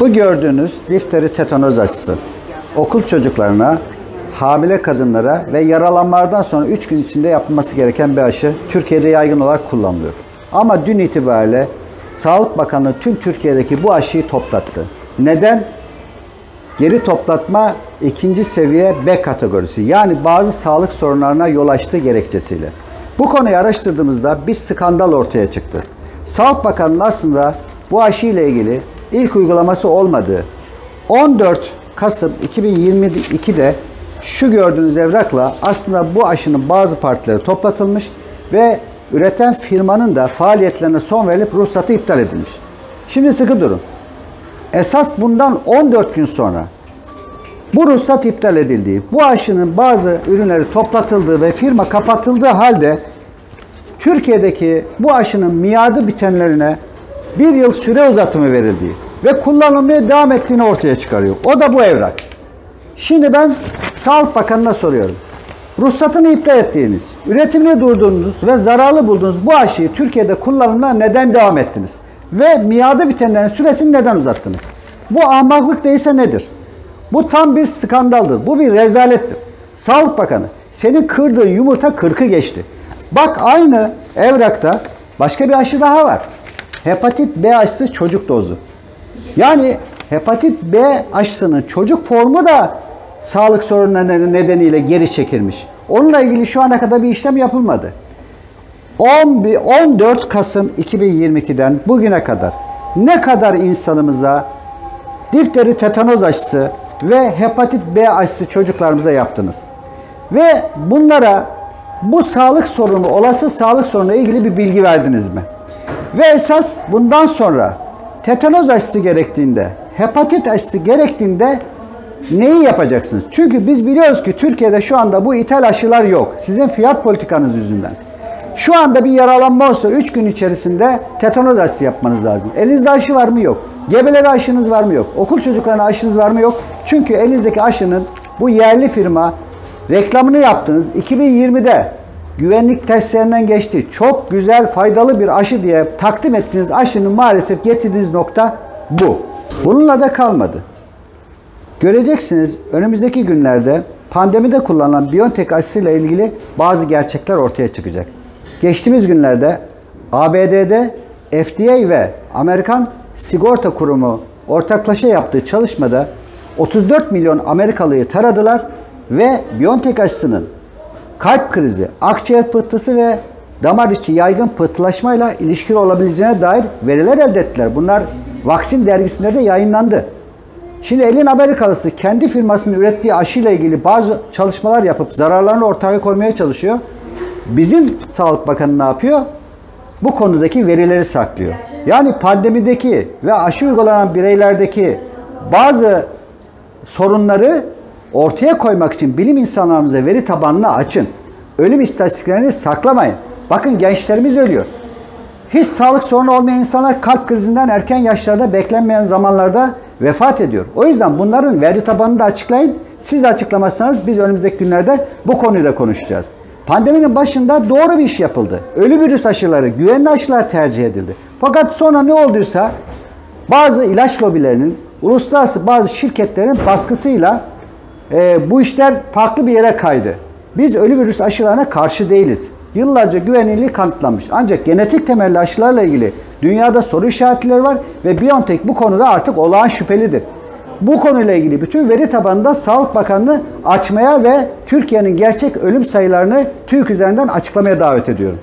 Bu gördüğünüz difteri tetanoz aşısı. Okul çocuklarına, hamile kadınlara ve yaralanmalardan sonra 3 gün içinde yapılması gereken bir aşı Türkiye'de yaygın olarak kullanılıyor. Ama dün itibariyle Sağlık Bakanlığı tüm Türkiye'deki bu aşıyı toplattı. Neden? Geri toplatma ikinci seviye B kategorisi yani bazı sağlık sorunlarına yol açtığı gerekçesiyle. Bu konuyu araştırdığımızda bir skandal ortaya çıktı. Sağlık Bakanlığı aslında bu aşı ile ilgili ilk uygulaması olmadığı 14 Kasım 2022'de şu gördüğünüz evrakla aslında bu aşının bazı partileri toplatılmış ve üreten firmanın da faaliyetlerine son verilip ruhsatı iptal edilmiş. Şimdi sıkı durun. Esas bundan 14 gün sonra bu ruhsat iptal edildiği, bu aşının bazı ürünleri toplatıldığı ve firma kapatıldığı halde Türkiye'deki bu aşının miadı bitenlerine bir yıl süre uzatımı verildiği ve kullanılmaya devam ettiğini ortaya çıkarıyor. O da bu evrak. Şimdi ben Sağlık Bakanı'na soruyorum. Ruhsatını iptal ettiğiniz, üretimini durdurduğunuz ve zararlı bulduğunuz bu aşıyı Türkiye'de kullanımına neden devam ettiniz? Ve miadı bitenlerin süresini neden uzattınız? Bu ahmaklık değilse nedir? Bu tam bir skandaldır. Bu bir rezalettir. Sağlık Bakanı senin kırdığın yumurta kırkı geçti. Bak aynı evrakta başka bir aşı daha var. Hepatit B aşısı çocuk dozu. Yani hepatit B aşısının çocuk formu da sağlık sorunları nedeniyle geri çekilmiş. Onunla ilgili şu ana kadar bir işlem yapılmadı. 14 Kasım 2022'den bugüne kadar ne kadar insanımıza difteri tetanoz aşısı ve hepatit B aşısı çocuklarımıza yaptınız? Ve bunlara bu sağlık sorunu, olası sağlık sorununa ilgili bir bilgi verdiniz mi? Ve esas bundan sonra tetanoz aşısı gerektiğinde, hepatit aşısı gerektiğinde neyi yapacaksınız? Çünkü biz biliyoruz ki Türkiye'de şu anda bu ithal aşılar yok. Sizin fiyat politikanız yüzünden. Şu anda bir yaralanma olsa 3 gün içerisinde tetanoz aşısı yapmanız lazım. Elinizde aşı var mı? Yok. Gebelere aşınız var mı? Yok. Okul çocuklarına aşınız var mı? Yok. Çünkü elinizdeki aşının bu yerli firma reklamını yaptınız. 2020'de güvenlik testlerinden geçti. Çok güzel, faydalı bir aşı diye takdim ettiğiniz aşının maalesef getirdiğiniz nokta bu. Bununla da kalmadı. Göreceksiniz önümüzdeki günlerde pandemide kullanılan Biontech aşısıyla ilgili bazı gerçekler ortaya çıkacak. Geçtiğimiz günlerde ABD'de FDA ve Amerikan Sigorta Kurumu ortaklaşa yaptığı çalışmada 34 milyon Amerikalıyı taradılar ve Biontech aşısının kalp krizi, akciğer pıhtısı ve damar içi yaygın pıhtılaşmayla ilişkili olabileceğine dair veriler elde ettiler. Bunlar Vaksin dergisinde de yayınlandı. Şimdi elin Amerikalısı kendi firmasının ürettiği aşıyla ilgili bazı çalışmalar yapıp zararlarını ortaya koymaya çalışıyor. Bizim Sağlık Bakanı ne yapıyor? Bu konudaki verileri saklıyor. Yani pandemideki ve aşı uygulanan bireylerdeki bazı sorunları ortaya koymak için bilim insanlarımıza veri tabanını açın. Ölüm istatistiklerini saklamayın. Bakın gençlerimiz ölüyor. Hiç sağlık sorunu olmayan insanlar kalp krizinden erken yaşlarda beklenmeyen zamanlarda vefat ediyor. O yüzden bunların veri tabanını da açıklayın. Siz de açıklamazsanız biz önümüzdeki günlerde bu konuyu da konuşacağız. Pandeminin başında doğru bir iş yapıldı. Ölü virüs aşıları, güvenli aşılar tercih edildi. Fakat sonra ne olduysa bazı ilaç lobilerinin, uluslararası bazı şirketlerin baskısıyla e, bu işler farklı bir yere kaydı. Biz ölü virüs aşılarına karşı değiliz. Yıllarca güvenilirliği kanıtlanmış. Ancak genetik temelli aşılarla ilgili dünyada soru işaretleri var ve BioNTech bu konuda artık olağan şüphelidir. Bu konuyla ilgili bütün veri tabanında Sağlık Bakanlığı açmaya ve Türkiye'nin gerçek ölüm sayılarını TÜİK üzerinden açıklamaya davet ediyorum.